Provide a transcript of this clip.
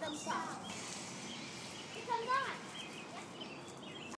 Isang daan. Isang daan.